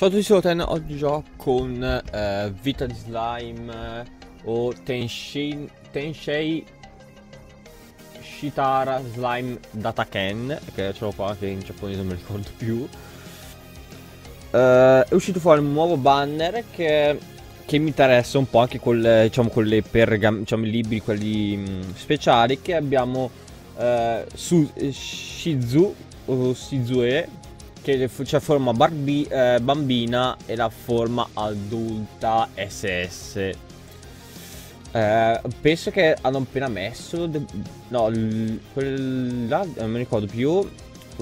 Ciao a tutti, sono Ten, oggi gioco con eh, Vita di Slime eh, o Tenshin, Tenshei Shitara Slime Dataken, che ce l'ho qua che in giapponese non mi ricordo più. Eh, è uscito fuori un nuovo banner che, che mi interessa un po' anche con le, diciamo, con le pergam, diciamo, i libri, quelli mh, speciali che abbiamo eh, su Shizu o Shizue che c'è forma barbi, eh, bambina e la forma adulta SS. Eh, penso che hanno appena messo. no, quella non mi ricordo più.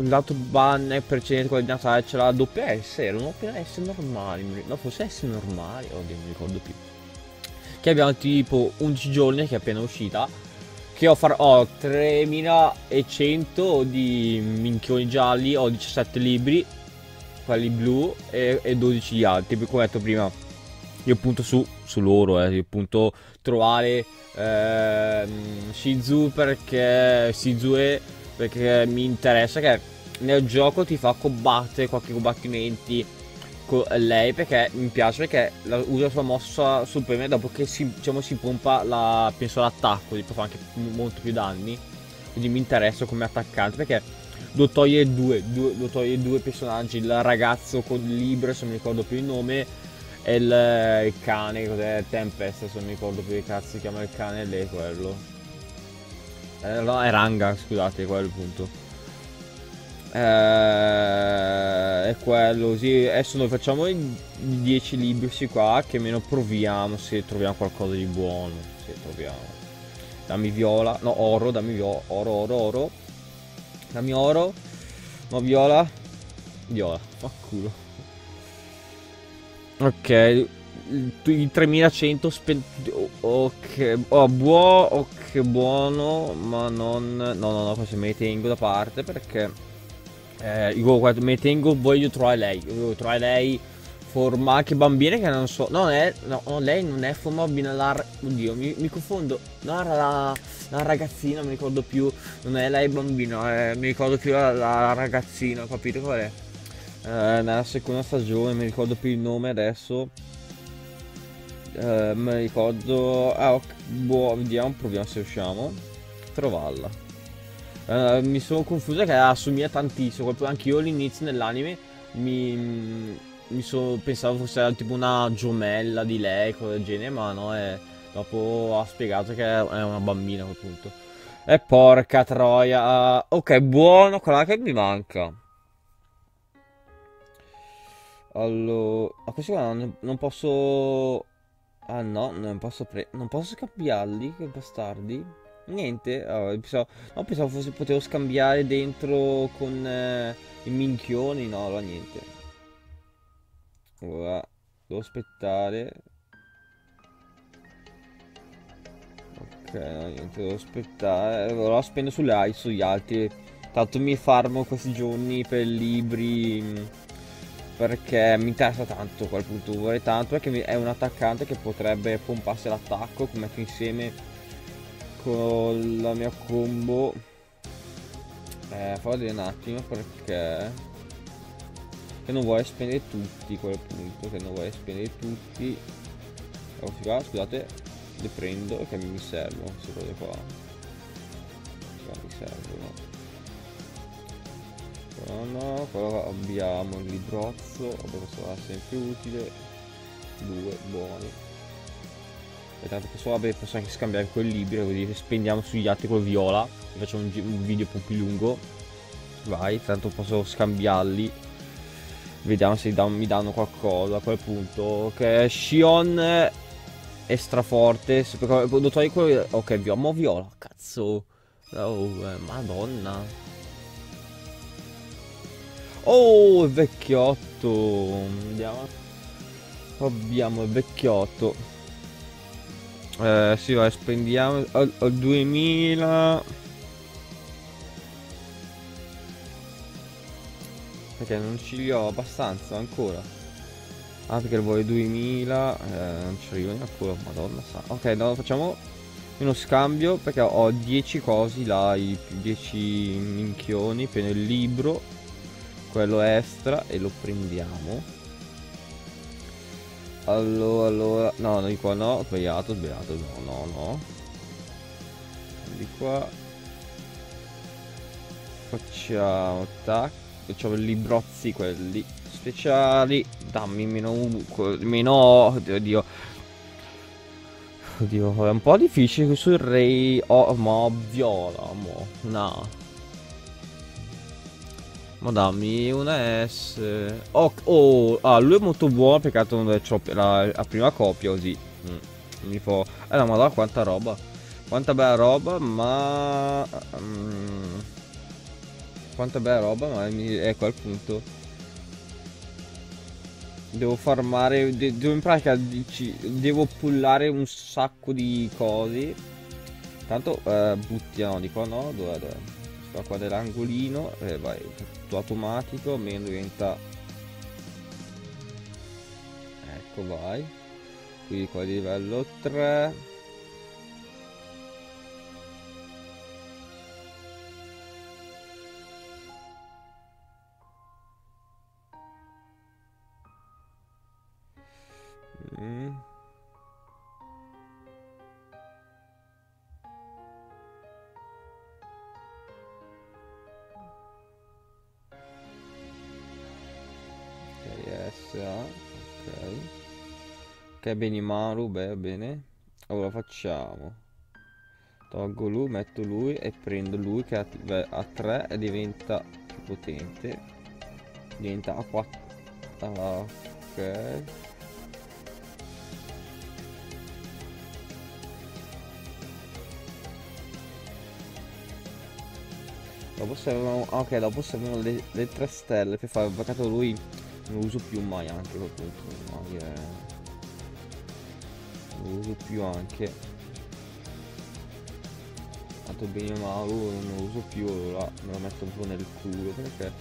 L'altro banner precedente, quello di Natale, c'era la doppia S. Erano appena S normali. No, forse S normali. Oddio, non mi ricordo più. Che abbiamo tipo 11 giorni che è appena uscita che ho, far- ho 3100 di minchioni gialli, ho 17 libri, quelli blu, e, e 12 gli altri, come ho detto prima. Io punto su, su loro, eh. io punto trovare eh, Shizu perché Shizue perché mi interessa che nel gioco ti fa combattere qualche combattimenti lei perché mi piace perché usa la sua mossa suprema dopo che si, diciamo, si pompa la, penso l'attacco, può fare anche molto più danni. Quindi mi interessa come attaccante perché devo togliere due, due, devo togliere due personaggi, il ragazzo con il libro, se non mi ricordo più il nome, e il, il cane, cos'è? Tempest, se non mi ricordo più che cazzo si chiama il cane, lei quello. Eh, no, è Ranga, scusate, quello è il punto. Eh, è quello, sì. Adesso noi facciamo i 10 libri qua, che meno proviamo se troviamo qualcosa di buono. Se troviamo. Dammi viola, no, oro, dammi viola, oro, oro, oro. Dammi oro. No, viola. Viola, fa culo. Ok, i 3100 spenti ok oh, buono ok buono ma non no no no questo me li tengo da parte perché io guarda, mi tengo, voglio trovare lei. Voglio trovare lei forma anche bambina che non so. No, è, no, lei non è forma bambina. La, oddio, mi, mi confondo. No, la, la, ragazzina, mi ricordo più. Non è lei bambina, eh, mi ricordo più la, la ragazzina, capito qual è? Eh, nella seconda stagione, mi ricordo più il nome adesso. Eh, mi ricordo. Ah, ok, boh, vediamo, proviamo se riusciamo. Trovarla. Uh, mi sono confuso che assomiglia tantissimo. Anche io all'inizio nell'anime mi, mi sono pensavo fosse tipo una giomella di lei, cosa del genere, ma no, è, dopo ha spiegato che è una bambina a quel punto. E porca troia. Uh, ok, buono, quella che mi manca. Allora, a questo qua non, non posso... Ah no, non posso pre... Non posso cambiarli, che bastardi. Niente, oh, pensavo, no, pensavo fosse, potevo scambiare dentro con eh, i minchioni, no, allora niente. Ora, devo aspettare. Ok, no, niente, devo aspettare. Ora spendo sulle, sugli altri. Tanto mi farmo questi giorni per libri. Mm, perché mi interessa tanto quel punto. Vorrei tanto perché è un attaccante che potrebbe pomparsi l'attacco, come insieme con la mia combo. Eh, farò un attimo perché che non vuole spendere tutti quel punto che non vuole spendere tutti. Oh, qua, scusate le prendo che mi servono queste cose qua. Qua mi servono. No no qua abbiamo il librozzo questo sarà sempre utile due buoni e tanto posso, vabbè, posso anche scambiare quel libro, così spendiamo sugli altri col viola. Facciamo un, un, video un po' più lungo. Vai, tanto posso scambiarli. Vediamo se dan, mi danno qualcosa a quel punto. Che Shion è straforte. Lo togli quello. Ok, viola. Ma viola, cazzo. Oh, eh, madonna. Oh, vecchiotto. Andiamo. Abbiamo il vecchiotto. Eh, sì, vai, spendiamo al, al 2000. Perché non ci li ho abbastanza ancora. Ah, perché vuole 2000. Eh, non ci arrivo ancora. Madonna sa. Ok, no, facciamo uno scambio perché ho 10 cosi là, i 10 minchioni, pieno il libro, quello extra e lo prendiamo. Allora, allora... No, di qua no, ho sbagliato, ho sbagliato, no, no, no. Di qua. Facciamo, tac. Facciamo i librozzi quelli speciali. Dammi meno... Meno... Oddio. Oddio, è un po' difficile sul Ray... Oh, ma viola, mo. No. Ma dammi una S. Oh, oh, ah, lui è molto buono, peccato non c'ho la, la prima copia così. Mm, mi fa... Eh no, ma da quanta roba. Quanta bella roba, ma... Um, quanta bella roba, ma mi, ecco al punto. Devo farmare... De, devo in pratica... Devo pullare un sacco di cose. Tanto eh, buttiamo di qua, no? Dov'è? Dov'è? Qua dell'angolino. E eh, vai tutto automatico meno diventa ecco vai qui qua di livello 3 SA ok. Ok Benimaru beh bene. Allora facciamo. Tolgo lui metto lui e prendo lui che ha 3 e diventa più potente. Diventa a 4 ah, ok. Dopo servono, ok, dopo servono le, le tre stelle per fare, avvocato lui non uso più mai anche punto mai è... non lo uso più anche. Tanto bene Maru non uso più allora me lo metto un po' nel culo perché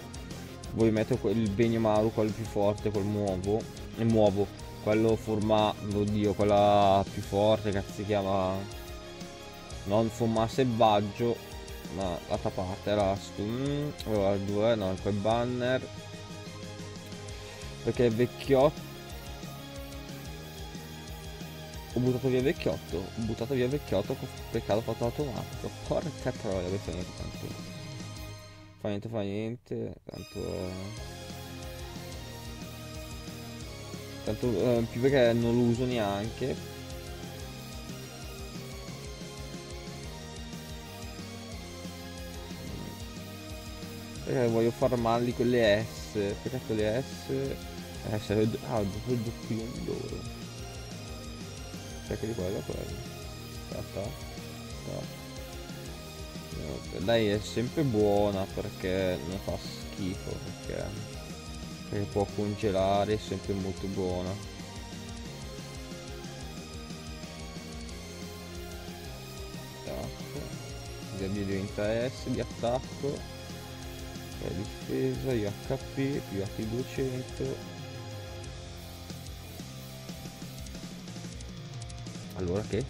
voi metto il Benimaru quello più forte quel nuovo e muovo quello forma oddio quella più forte che si chiama non forma selvaggio ma l'altra parte era stun allora due no quel banner perché è vecchiotto. Ho buttato via vecchiotto. Ho buttato via vecchiotto. Peccato fatto automatico. Porca troia, questo niente tanto. Fa niente, fa niente. Tanto. Eh... Tanto eh, più perché non lo uso neanche. Perché voglio farmarli con le S. Perché con le S eh, sarebbe... Ah, dopo il doppino d'oro. Perché di qua è la quella. Ta, ta. Lei è sempre buona perché non fa schifo, perché, perché può congelare, è sempre molto buona. Attacco. W diventa S di attacco. Poi difesa, IHP più H200 Allora che?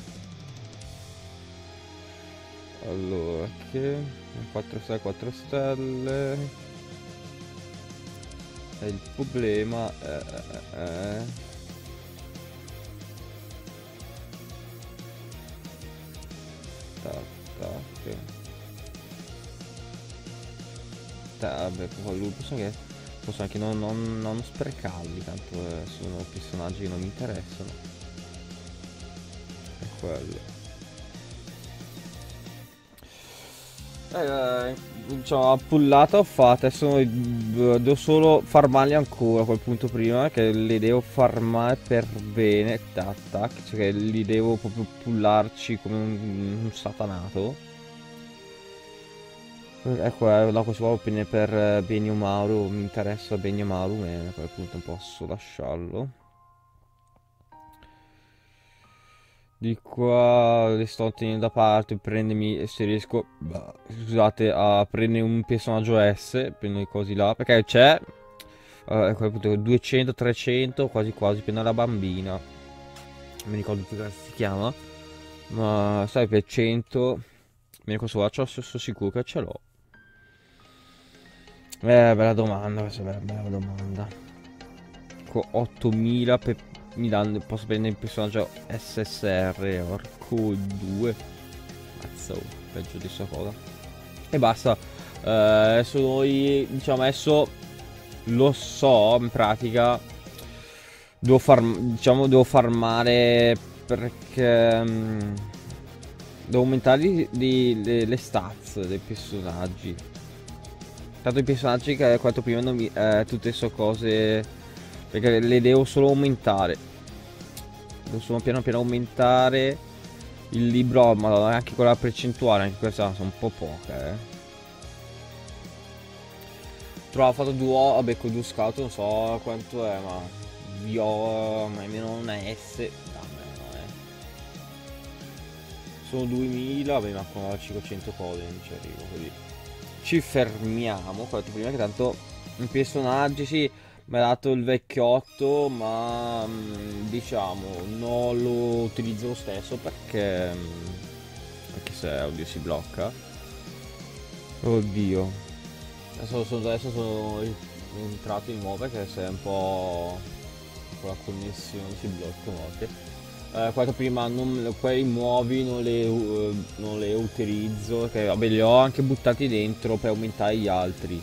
Allora che? 4 stelle, 4 stelle. E il problema è... è... Tac, tac. Vabbè, lui posso anche, posso anche non, non, non sprecarli, tanto eh, sono personaggi che non mi interessano quello. Eh, diciamo, pullata ho fatta, adesso devo solo farmarli ancora a quel punto prima, che li devo farmare per bene, tac tac, cioè che li devo proprio pullarci come un, un satanato. Ecco, la cosa opinione per eh, Benio Mauro, mi interessa Benio Mauro, a quel punto posso lasciarlo. Di qua le sto tenendo da parte, prendermi se riesco, scusate, a prendere un personaggio S, prendo le cose là, perché c'è, uh, appunto 200, 300, quasi quasi, prendo la bambina, non mi ricordo più come si chiama, ma sai per 100, me ne qua, sono sicuro che ce l'ho. Eh, bella domanda, questa è una bella domanda. Con 8000 per mi danno, posso prendere il personaggio SSR Orco 2. Mazzo, peggio di sta cosa. E basta. Uh, adesso noi, diciamo, adesso lo so, in pratica, devo, far, diciamo, devo farmare perché... Um, devo aumentare di, di, le, le stats dei personaggi. Tanto i personaggi che quanto prima non mi, eh, tutte queste cose perché le devo solo aumentare. Devo solo piano piano aumentare il libro, ma anche con la percentuale, anche questa sono un po' poche, eh. Ho fatto due, vabbè con due scout non so quanto è, ma vi ho almeno una S. Eh. Sono 2000, vabbè ma con 500 cose non ci arrivo così. Ci fermiamo, ho detto prima che tanto i personaggi sì mi ha dato il vecchiotto ma mm, diciamo non lo utilizzo lo stesso perché mm, anche se audio si blocca. Oddio. Adesso sono, adesso sono entrato in nuovo perché se è un po' con la connessione si blocca note eh, quanto prima non, quelli nuovi non le, uh, non le utilizzo perché vabbè li ho anche buttati dentro per aumentare gli altri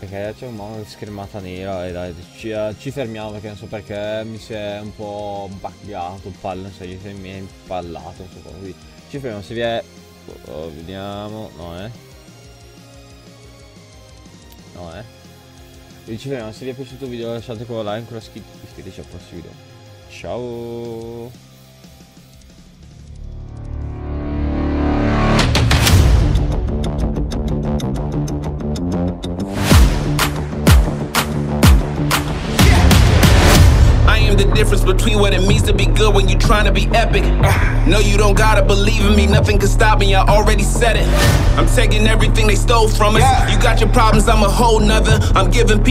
perché c'è una schermata nera e dai, ci, eh, ci, fermiamo perché non so perché mi si è un po' buggato, palla, non so, se mi è impallato, non so come. Ci fermiamo, se vi è... Oh, vediamo, no eh. No eh. Quindi ci fermiamo, se vi è piaciuto il video lasciate quello like, ancora iscriveteci al prossimo video. Ciao! What it means to be good when you're trying to be epic. No, you don't gotta believe in me, nothing can stop me, I already said it. I'm taking everything they stole from us. You got your problems, I'm a whole nother. I'm giving